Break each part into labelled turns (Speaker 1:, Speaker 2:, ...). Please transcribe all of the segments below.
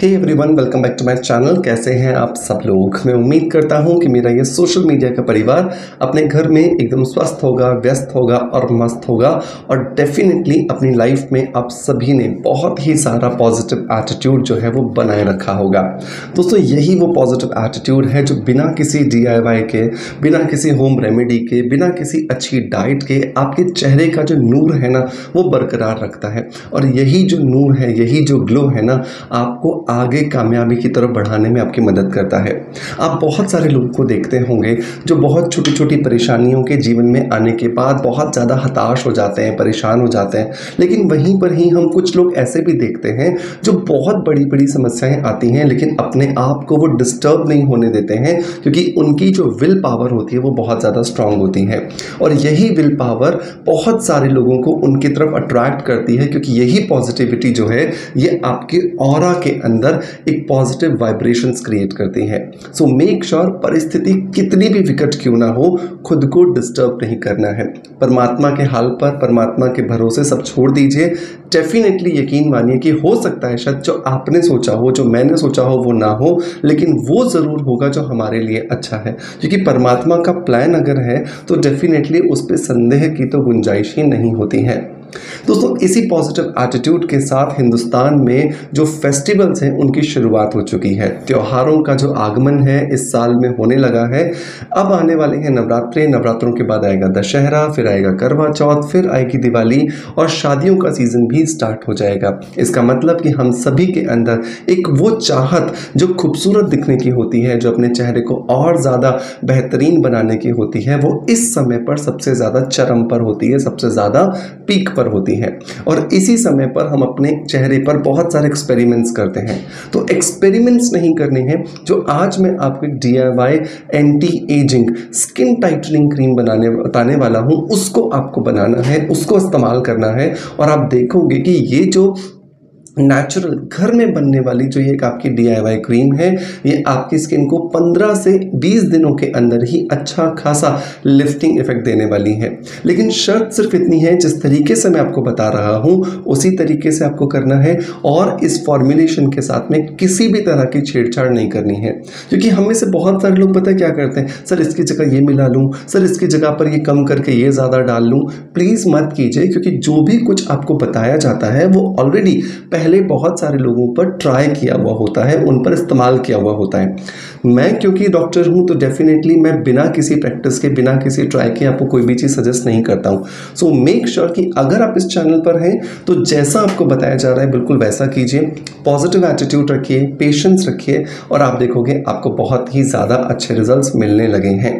Speaker 1: Hey everyone welcome back to my channel कैसे हैं आप सब लोग? मैं उम्मीद करता हूँ कि मेरा ये सोशल मीडिया का परिवार अपने घर में एकदम स्वस्थ होगा, व्यस्त होगा और मस्त होगा और डेफिनेटली अपनी लाइफ में आप सभी ने बहुत ही सारा पॉजिटिव एटीट्यूड जो है वो बनाए रखा होगा। दोस्तों, यही वो पॉजिटिव एटीट्यूड है जो बिना किसी डीआईवाई के, बिना किसी होम रेमेडी के, बिना किसी अच्छी डाइट के आपके चेहरे का जो नूर है ना, वो बरकरार रखता है। और यही जो नूर है, यही जो ग्लो है ना, आपको आगे कामयाबी की तरफ़ बढ़ाने में आपकी मदद करता है। आप बहुत सारे लोगों को देखते होंगे जो बहुत छोटी छोटी परेशानियों के जीवन में आने के बाद बहुत ज़्यादा हताश हो जाते हैं, परेशान हो जाते हैं। लेकिन वहीं पर ही हम कुछ लोग ऐसे भी देखते हैं जो बहुत बड़ी बड़ी समस्याएँ आती हैं, लेकिन अपने आप को वो डिस्टर्ब नहीं होने देते हैं, क्योंकि उनकी जो विल पावर होती है वो बहुत ज़्यादा स्ट्रांग होती है। और यही विल पावर बहुत सारे लोगों को उनकी तरफ़ अट्रैक्ट करती है, क्योंकि यही पॉजिटिविटी जो है, ये आपके और के अंदर एक पॉजिटिव वाइब्रेशंस क्रिएट करती है। सो मेक श्योर परिस्थिति कितनी भी विकट क्यों ना हो, खुद को डिस्टर्ब नहीं करना है। परमात्मा के हाल पर, परमात्मा के भरोसे सब छोड़ दीजिए। डेफिनेटली यकीन मानिए कि हो सकता है शायद जो आपने सोचा हो, जो मैंने सोचा हो, वो ना हो, लेकिन वो ज़रूर होगा जो हमारे लिए अच्छा है। क्योंकि परमात्मा का प्लान अगर है तो डेफिनेटली उस पर संदेह की तो गुंजाइश ही नहीं होती है। दोस्तों, इसी पॉजिटिव एटीट्यूड के साथ हिंदुस्तान में जो फेस्टिवल्स हैं, उनकी शुरुआत हो चुकी है। त्योहारों का जो आगमन है, इस साल में होने लगा है। अब आने वाले हैं नवरात्रे। नवरात्रों के बाद आएगा दशहरा, फिर आएगा करवा चौथ, फिर आएगी दिवाली और शादियों का सीज़न भी स्टार्ट हो जाएगा। इसका मतलब कि हम सभी के अंदर एक वो चाहत जो खूबसूरत दिखने की होती है, जो अपने चेहरे को और ज़्यादा बेहतरीन बनाने की होती है, वो इस समय पर सबसे ज़्यादा चरम पर होती है, सबसे ज़्यादा पीक पर होती है। और इसी समय पर हम अपने चेहरे पर बहुत सारे एक्सपेरिमेंट्स करते हैं। तो एक्सपेरिमेंट्स नहीं करने हैं, जो आज मैं आपको एक D anti ageing skin tightening cream बनाने, बताने वाला हूँ, उसको आपको बनाना है, उसको इस्तेमाल करना है। और आप देखोगे कि ये जो नेचुरल घर में बनने वाली जो ये एक आपकी डीआईवाई क्रीम है, ये आपकी स्किन को 15 से 20 दिनों के अंदर ही अच्छा खासा लिफ्टिंग इफ़ेक्ट देने वाली है। लेकिन शर्त सिर्फ़ इतनी है, जिस तरीके से मैं आपको बता रहा हूँ, उसी तरीके से आपको करना है और इस फॉर्मुलेशन के साथ में किसी भी तरह की छेड़छाड़ नहीं करनी है। क्योंकि हमें से बहुत सारे लोग पता है क्या करते हैं? सर, इसकी जगह ये मिला लूँ, सर, इसकी जगह पर ये कम करके ये ज़्यादा डाल लूँ। प्लीज़ मत कीजिए, क्योंकि जो भी कुछ आपको बताया जाता है, वो ऑलरेडी पहले बहुत सारे लोगों पर ट्राई किया हुआ होता है, उन पर इस्तेमाल किया हुआ होता है। मैं क्योंकि डॉक्टर हूँ तो डेफिनेटली मैं बिना किसी प्रैक्टिस के, बिना किसी ट्राई के आपको कोई भी चीज़ सजेस्ट नहीं करता हूँ। सो मेक श्योर कि अगर आप इस चैनल पर हैं तो जैसा आपको बताया जा रहा है, बिल्कुल वैसा कीजिए। पॉजिटिव एटीट्यूड रखिए पेशेंस रखिए, और आप देखोगे आपको बहुत ही ज़्यादा अच्छे रिज़ल्ट मिलने लगे हैं।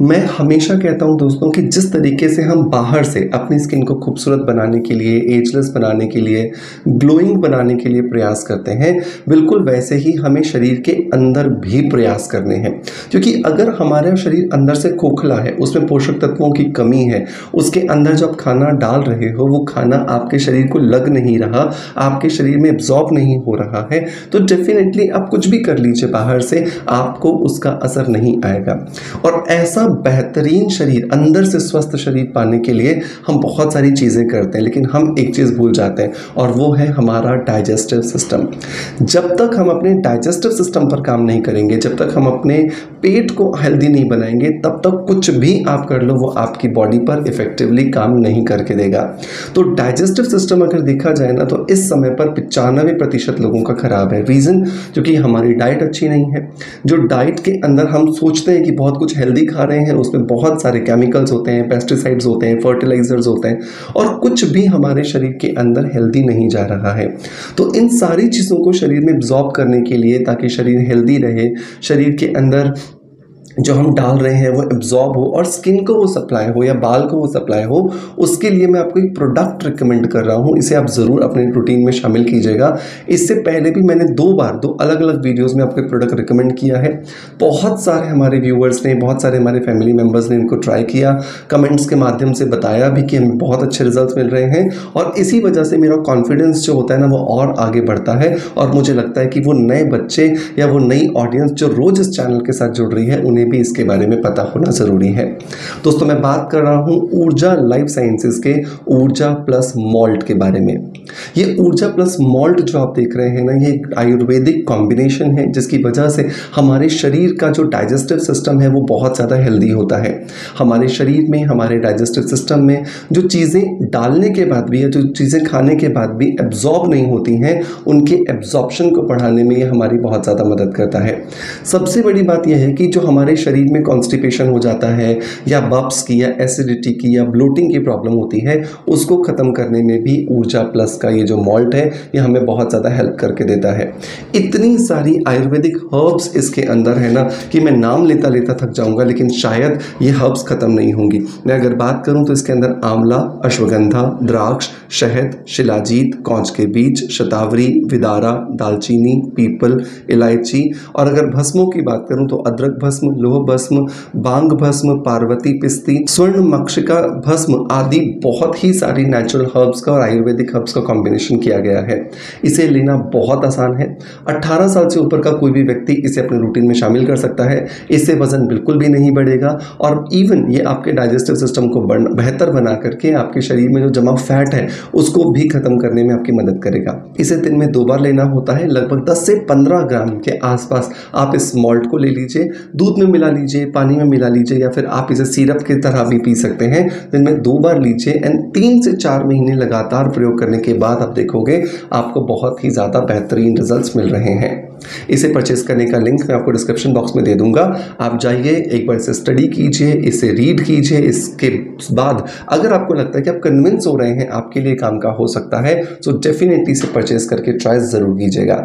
Speaker 1: मैं हमेशा कहता हूँ दोस्तों कि जिस तरीके से हम बाहर से अपनी स्किन को खूबसूरत बनाने के लिए एजलेस बनाने के लिए ग्लोइंग बनाने के लिए प्रयास करते हैं, बिल्कुल वैसे ही हमें शरीर के अंदर भी प्रयास करने हैं। क्योंकि अगर हमारा शरीर अंदर से खोखला है, उसमें पोषक तत्वों की कमी है, उसके अंदर जब खाना डाल रहे हो, वो खाना आपके शरीर को लग नहीं रहा, आपके शरीर में एब्जॉर्ब नहीं हो रहा है तो डेफिनेटली आप कुछ भी कर लीजिए बाहर से, आपको उसका असर नहीं आएगा। और ऐसा बेहतरीन शरीर, अंदर से स्वस्थ शरीर पाने के लिए हम बहुत सारी चीज़ें करते हैं, लेकिन हम एक चीज़ भूल जाते हैं, और वो है हमारा डाइजेस्टिव सिस्टम। जब तक हम अपने डाइजेस्टिव सिस्टम पर काम नहीं करेंगे, जब तक हम अपने पेट को हेल्दी नहीं बनाएँगे, तब तक कुछ भी आप कर लो, वो आपकी बॉडी पर इफेक्टिवली काम नहीं करके देगा। तो डाइजेस्टिव सिस्टम अगर देखा जाए ना तो इस समय पर पचानवे प्रतिशत लोगों का खराब है। रीज़न, क्योंकि हमारी डाइट अच्छी नहीं है। जो डाइट के अंदर हम सोचते हैं कि बहुत कुछ हेल्दी खा रहे हैं, उसमें बहुत सारे केमिकल्स होते हैं पेस्टिसाइड्स होते हैं फर्टिलाइजर्स होते हैं और कुछ भी हमारे शरीर के अंदर हेल्दी नहीं जा रहा है। तो इन सारी चीज़ों को शरीर में एब्जॉर्ब करने के लिए ताकि शरीर हेल्दी रहे, शरीर के अंदर जो हम डाल रहे हैं, वो एब्जॉर्ब हो और स्किन को वो सप्लाई हो या बाल को वो सप्लाई हो, उसके लिए मैं आपको एक प्रोडक्ट रिकमेंड कर रहा हूँ। इसे आप ज़रूर अपने रूटीन में शामिल कीजिएगा। इससे पहले भी मैंने दो बार, दो अलग अलग वीडियोज़ में आपको एक प्रोडक्ट रिकमेंड किया है। बहुत सारे हमारे व्यूअर्स ने, बहुत सारे हमारे फैमिली मेंबर्स ने इनको ट्राई किया। कमेंट्स के माध्यम से बताया भी कि हमें बहुत अच्छे रिज़ल्ट मिल रहे हैं और इसी वजह से मेरा कॉन्फिडेंस जो होता है ना, वो और आगे बढ़ता है। और मुझे लगता है कि वो नए बच्चे या वो नई ऑडियंस जो रोज़ इस चैनल के साथ जुड़ रही है, उन्हें उन्हें भी इसके बारे में पता होना ज़रूरी है। दोस्तों, मैं बात कर रहा हूँ ऊर्जा लाइफ साइंसेज के ऊर्जा प्लस मॉल्ट के बारे में। ये ऊर्जा प्लस मॉल्ट जो आप देख रहे हैं ना, ये आयुर्वेदिक कॉम्बिनेशन है, जिसकी वजह से हमारे शरीर का जो डाइजेस्टिव सिस्टम है, वो बहुत ज़्यादा हेल्दी होता है। हमारे शरीर में, हमारे डाइजेस्टिव सिस्टम में जो चीज़ें डालने के बाद भी या जो चीज़ें खाने के बाद भी एब्जॉर्ब नहीं होती हैं, उनके एब्जॉर्प्शन को बढ़ाने में ये हमारी बहुत ज़्यादा मदद करता है। सबसे बड़ी बात यह है कि जो हमारे शरीर में कॉन्स्टिपेशन हो जाता है, या बप्स की, या एसिडिटी की, या ब्लोटिंग की प्रॉब्लम होती है, उसको ख़त्म करने में भी ऊर्जा प्लस का ये जो मॉल्ट है, ये हमें बहुत ज़्यादा हेल्प करके देता है। इतनी सारी आयुर्वेदिक हर्ब्स इसके अंदर है ना, कि मैं नाम लेता लेता थक जाऊँगा, लेकिन शायद ये हर्ब्स ख़त्म नहीं होंगी। मैं अगर बात करूँ तो इसके अंदर आंवला, अश्वगंधा, द्राक्ष, शहद, शिलाजीत, कौच के बीज, शतावरी, विदारा, दालचीनी, पीपल, इलायची, और अगर भस्मों की बात करूँ तो अदरक भस्म लोह भस्म बांग भस्म पार्वती पिस्ती स्वर्ण मक्षिका भस्म आदि बहुत ही सारी नेचुरल हर्ब्स का और आयुर्वेदिक हर्ब्स का कॉम्बिनेशन किया गया है। इसे लेना बहुत आसान है। 18 साल से ऊपर का कोई भी व्यक्ति इसे अपने रूटीन में शामिल कर सकता है। इससे वज़न बिल्कुल भी नहीं बढ़ेगा और इवन ये आपके डाइजेस्टिव सिस्टम को बेहतर बना करके आपके शरीर में जो जमा फैट है, उसको भी खत्म करने में आपकी मदद करेगा। इसे दिन में दो बार लेना होता है, लगभग 10 से 15 ग्राम के आसपास। आप इस मॉल्ट को ले लीजिए। दूध में मिला लीजिए, पानी में मिला लीजिए या फिर आप इसे सिरप की तरह भी पी सकते हैं। दिन में दो बार लीजिए एंड तीन से चार महीने लगातार प्रयोग करने के बाद आप देखोगे आपको बहुत ही ज़्यादा बेहतरीन रिजल्ट्स मिल रहे हैं। इसे परचेस करने का लिंक मैं आपको डिस्क्रिप्शन बॉक्स में दे दूँगा। आप जाइए, एक बार इसे स्टडी कीजिए, इसे रीड कीजिए, इसके बाद अगर आपको लगता है कि आप कन्विंस हो रहे हैं, आपके लिए काम का हो सकता है तो डेफिनेटली इसे परचेस करके ट्राई ज़रूर कीजिएगा।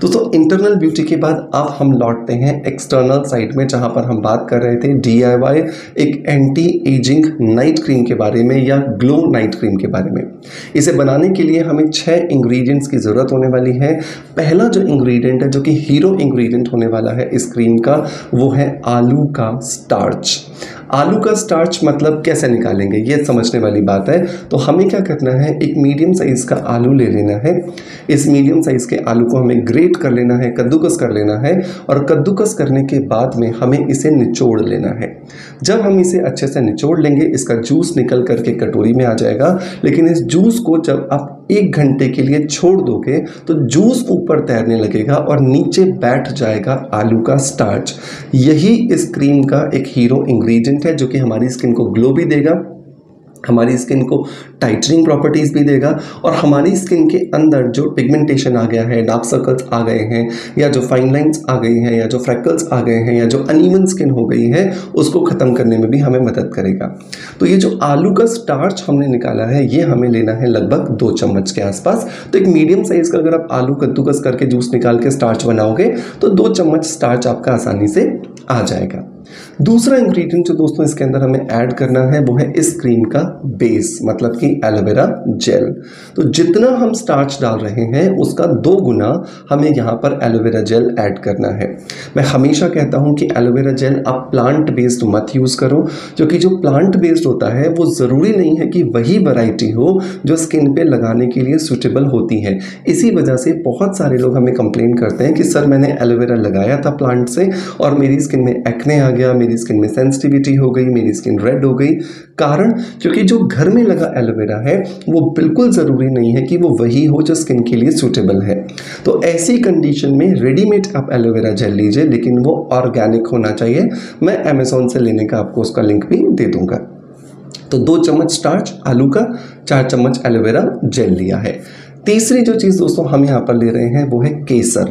Speaker 1: दोस्तों इंटरनल ब्यूटी के बाद अब हम लौटते हैं एक्सटर्नल साइड में, जहाँ पर हम बात कर रहे थे डीआईवाई एक एंटी एजिंग नाइट क्रीम के बारे में या ग्लो नाइट क्रीम के बारे में। इसे बनाने के लिए हमें छः इंग्रेडिएंट्स की ज़रूरत होने वाली है। पहला जो इंग्रेडिएंट है, जो कि हीरो इंग्रेडिएंट होने वाला है इस क्रीम का, वो है आलू का स्टार्च आलू का स्टार्च मतलब कैसे निकालेंगे? ये समझने वाली बात है। तो हमें क्या करना है? एक मीडियम साइज़ का आलू ले लेना है। इस मीडियम साइज़ के आलू को हमें ग्रेट कर लेना है, कद्दूकस कर लेना है और कद्दूकस करने के बाद में हमें इसे निचोड़ लेना है। जब हम इसे अच्छे से निचोड़ लेंगे, इसका जूस निकल करके कटोरी में आ जाएगा। लेकिन इस जूस को जब आप एक घंटे के लिए छोड़ दोगे तो जूस ऊपर तैरने लगेगा और नीचे बैठ जाएगा आलू का स्टार्च यही इस क्रीम का एक हीरो इंग्रेडिएंट है, जो कि हमारी स्किन को ग्लो भी देगा हमारी स्किन को टाइटनिंग प्रॉपर्टीज़ भी देगा और हमारी स्किन के अंदर जो पिगमेंटेशन आ गया है डार्क सर्कल्स आ गए हैं, या जो फाइन लाइंस आ गई हैं, या जो फ्रैकल्स आ गए हैं, या जो अनइवन स्किन हो गई है, उसको ख़त्म करने में भी हमें मदद करेगा। तो ये जो आलू का स्टार्च हमने निकाला है, ये हमें लेना है लगभग दो चम्मच के आसपास। तो एक मीडियम साइज़ का अगर आप आलू कद्दूकस करके जूस निकाल के स्टार्च बनाओगे तो दो चम्मच स्टार्च आपका आसानी से आ जाएगा। दूसरा इंग्रेडिएंट जो दोस्तों इसके अंदर हमें ऐड करना है, वो है इस क्रीम का बेस मतलब कि एलोवेरा जेल तो जितना हम स्टार्च डाल रहे हैं, उसका दो गुना हमें यहाँ पर एलोवेरा जेल ऐड करना है. मैं हमेशा कहता हूँ कि एलोवेरा जेल आप प्लांट बेस्ड मत यूज़ करो, क्योंकि जो प्लांट बेस्ड होता है, वो ज़रूरी नहीं है कि वही वैरायटी हो जो स्किन पे लगाने के लिए सूटेबल होती है. इसी वजह से बहुत सारे लोग हमें कंप्लेन करते हैं कि, सर, मैंने एलोवेरा लगाया था प्लांट से और मेरी स्किन में एक्ने आ गया मेरी स्किन में सेंसिटिविटी हो गई, मेरी स्किन रेड हो गई। कारण, क्योंकि जो घर में लगा एलोवेरा है, वो बिल्कुल ज़रूरी नहीं है कि वो वही हो जो स्किन के लिए सूटेबल है। तो ऐसी कंडीशन में रेडीमेड आप एलोवेरा जेल लीजिए, लेकिन वो ऑर्गेनिक होना चाहिए। मैं अमेज़ोन से लेने का आपको उसका लिंक भी दे दूँगा। तो दो चम्मच स्टार्च आलू का, चार चम्मच एलोवेरा जेल लिया है। तीसरी जो चीज़ दोस्तों हम यहाँ पर ले रहे हैं, वो है केसर।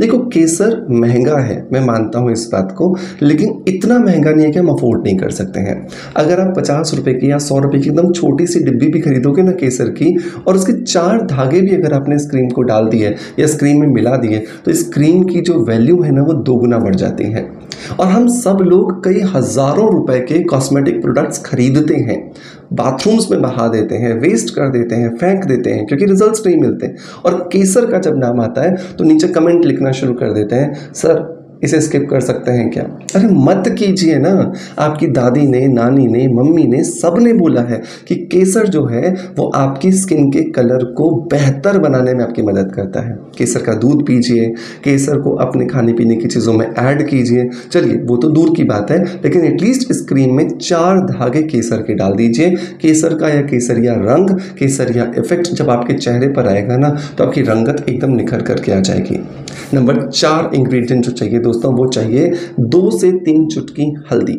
Speaker 1: देखो, केसर महँगा है, मैं मानता हूँ इस बात को, लेकिन इतना महँगा नहीं है कि हम अफोर्ड नहीं कर सकते हैं। अगर आप पचास रुपए की या सौ रुपए की एकदम छोटी सी डिब्बी भी खरीदोगे ना केसर की, और उसके चार धागे भी अगर आपने इस क्रीम को डाल दिए या इस क्रीम में मिला दिए तो इस क्रीम की जो वैल्यू है ना, वो दोगुना बढ़ जाती है। और हम सब लोग कई हज़ारों रुपए के कॉस्मेटिक प्रोडक्ट्स खरीदते हैं। बाथरूम्स में बहा देते हैं वेस्ट कर देते हैं, फेंक देते हैं, क्योंकि रिजल्ट्स नहीं मिलते। और केसर का जब नाम आता है तो नीचे कमेंट लिखना शुरू कर देते हैं, सर इसे स्किप कर सकते हैं क्या? अरे मत कीजिए ना। आपकी दादी ने, नानी ने, मम्मी ने सबने बोला है कि केसर जो है, वो आपकी स्किन के कलर को बेहतर बनाने में आपकी मदद करता है। केसर का दूध पीजिए, केसर को अपने खाने पीने की चीज़ों में ऐड कीजिए। चलिए, वो तो दूर की बात है, लेकिन एटलीस्ट इस क्रीम में चार धागे केसर के डाल दीजिए। केसर का या केसरिया रंग, केसरिया इफ़ेक्ट जब आपके चेहरे पर आएगा ना तो आपकी रंगत एकदम निखर करके आ जाएगी। नंबर चार इंग्रेडिएंट जो चाहिए दोस्तों, वो चाहिए दो से तीन चुटकी हल्दी।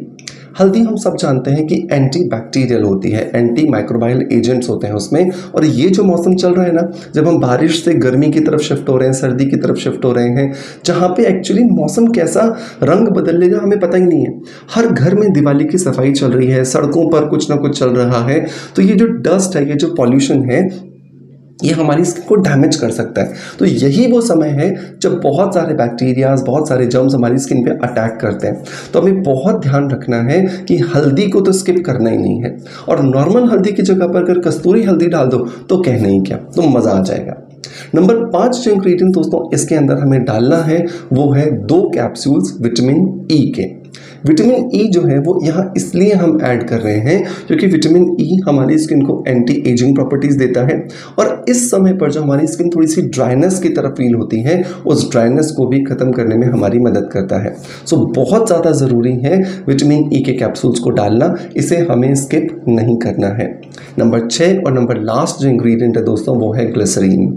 Speaker 1: हल्दी हम सब जानते हैं कि एंटी बैक्टीरियल होती है एंटी माइक्रोबाइल एजेंट्स होते हैं उसमें। और ये जो मौसम चल रहा है ना, जब हम बारिश से गर्मी की तरफ़ शिफ्ट हो रहे हैं, सर्दी की तरफ़ शिफ्ट हो रहे हैं, जहाँ पे एक्चुअली मौसम कैसा रंग बदल लेगा हमें पता ही नहीं है। हर घर में दिवाली की सफ़ाई चल रही है, सड़कों पर कुछ ना कुछ चल रहा है। तो ये जो डस्ट है, ये जो पॉल्यूशन है ये हमारी स्किन को डैमेज कर सकता है। तो यही वो समय है जब बहुत सारे बैक्टीरियाज बहुत सारे जर्म्स हमारी स्किन पे अटैक करते हैं। तो हमें बहुत ध्यान रखना है कि हल्दी को तो स्किप करना ही नहीं है। और नॉर्मल हल्दी की जगह पर अगर कस्तूरी हल्दी डाल दो तो कहना ही क्या? तो मज़ा आ जाएगा। नंबर पाँच जो इंग्रेडिएंट दोस्तों, इसके अंदर हमें डालना है, वो है दो कैप्सूल्स विटामिन ई के। विटामिन ई e जो है वो यहाँ इसलिए हम ऐड कर रहे हैं क्योंकि विटामिन ई e हमारी स्किन को एंटी एजिंग प्रॉपर्टीज़ देता है और इस समय पर जो हमारी स्किन थोड़ी सी ड्राइनेस की तरफ़ फील होती है उस ड्राइनेस को भी ख़त्म करने में हमारी मदद करता है। सो so, बहुत ज़्यादा ज़रूरी है विटामिन ई e के कैप्सूल्स को डालना इसे हमें स्किप नहीं करना है। नंबर छः और नंबर लास्ट जो इंग्रेडिएंट है दोस्तों वो है ग्लिसरीन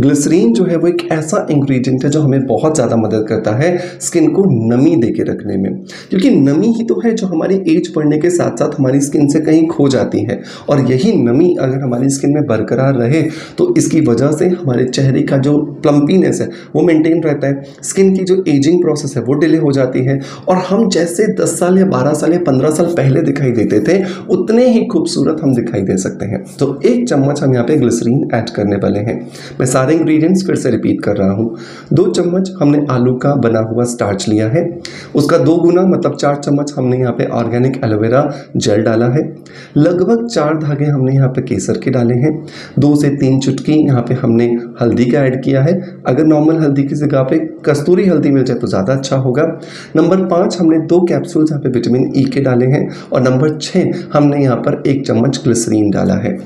Speaker 1: ग्लिसरीन जो है वो एक ऐसा इंग्रेडिएंट है जो हमें बहुत ज़्यादा मदद करता है स्किन को नमी दे के रखने में। क्योंकि नमी ही तो है जो हमारी एज बढ़ने के साथ साथ हमारी स्किन से कहीं खो जाती है। और यही नमी अगर हमारी स्किन में बरकरार रहे तो इसकी वजह से हमारे चेहरे का जो प्लम्पीनेस है, वो मेंटेन रहता है। स्किन की जो एजिंग प्रोसेस है, वो डिले हो जाती है। और हम जैसे दस साल या बारह साल या पंद्रह साल पहले दिखाई देते थे, उतने ही खूबसूरत हम दिखाई दे सकते हैं। तो एक चम्मच हम यहाँ पे ग्लिसरीन ऐड करने वाले हैं। मैं सारे इंग्रेडिएंट्स फिर से रिपीट कर रहा हूँ। दो चम्मच हमने आलू का बना हुआ स्टार्च लिया है। उसका दो गुना मतलब चार चम्मच हमने यहाँ पे ऑर्गेनिक एलोवेरा जेल डाला है। लगभग चार धागे हमने यहाँ पे केसर के डाले हैं। दो से तीन चुटकी यहाँ पे हमने हल्दी का ऐड किया है। अगर नॉर्मल हल्दी की जगह पे कस्तूरी हल्दी मिल जाए तो ज़्यादा अच्छा होगा। नंबर पाँच हमने दो कैप्सूल यहाँ पे विटामिन ई के डाले हैं और नंबर छः हमने यहाँ पर एक चम्मच ग्लिसरीन डाला है।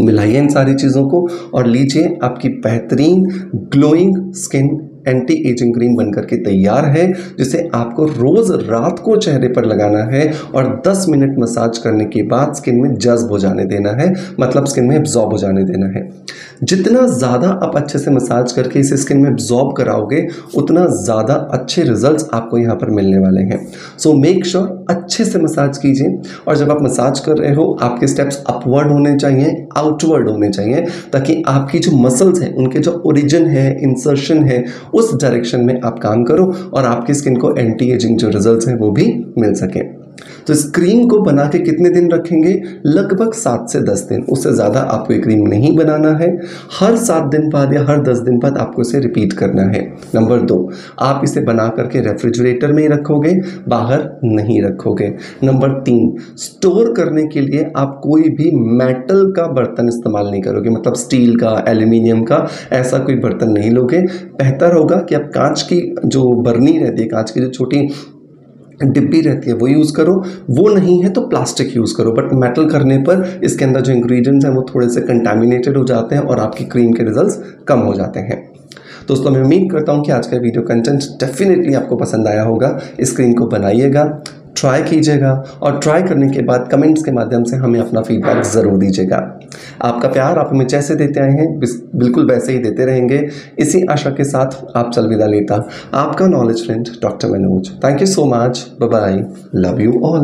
Speaker 1: मिलाइए इन सारी चीज़ों को और लीजिए आपकी बेहतरीन glowing skin anti ageing cream बनकर के तैयार है, जिसे आपको रोज़ रात को चेहरे पर लगाना है और 10 मिनट मसाज करने के बाद स्किन में जज्ब हो जाने देना है मतलब स्किन में एब्जॉर्ब हो जाने देना है। जितना ज़्यादा आप अच्छे से मसाज करके इसे स्किन में एब्जॉर्ब कराओगे, उतना ज़्यादा अच्छे रिजल्ट्स आपको यहाँ पर मिलने वाले हैं। सो मेक श्योर अच्छे से मसाज कीजिए और जब आप मसाज कर रहे हो, आपके स्टेप्स अपवर्ड होने चाहिए आउटवर्ड होने चाहिए, ताकि आपकी जो मसल्स हैं, उनके जो ओरिजिन है इंसर्शन है, उस डायरेक्शन में आप काम करो और आपकी स्किन को एंटी एजिंग जो रिज़ल्ट हैं, वो भी मिल सकें। तो इस क्रीम को बना के कितने दिन रखेंगे? लगभग सात से दस दिन। उससे ज़्यादा आपको ये क्रीम नहीं बनाना है। हर सात दिन बाद या हर दस दिन बाद आपको इसे रिपीट करना है। नंबर दो, आप इसे बना करके रेफ्रिजरेटर में ही रखोगे, बाहर नहीं रखोगे। नंबर तीन स्टोर करने के लिए आप कोई भी मेटल का बर्तन इस्तेमाल नहीं करोगे। मतलब स्टील का एल्यूमिनियम का, ऐसा कोई बर्तन नहीं लोगे। बेहतर होगा कि आप कांच की जो बर्नी रहती है, कांच की जो छोटी डिब्बी रहती है, वो यूज़ करो। वो नहीं है तो प्लास्टिक यूज़ करो बट मेटल करने पर इसके अंदर जो इंग्रेडिएंट्स हैं, वो थोड़े से कंटामिनेटेड हो जाते हैं और आपकी क्रीम के रिजल्ट्स कम हो जाते हैं। दोस्तों, मैं उम्मीद करता हूँ कि आज का वीडियो कंटेंट डेफिनेटली आपको पसंद आया होगा। इस क्रीम को बनाइएगा। ट्राई कीजिएगा और ट्राई करने के बाद कमेंट्स के माध्यम से हमें अपना फीडबैक ज़रूर दीजिएगा। आपका प्यार आप हमें जैसे देते आए हैं बिल्कुल वैसे ही देते रहेंगे। इसी आशा के साथ आप चल विदा लेता। आपका knowledge friend doctor Manoj thank you so much bye love you all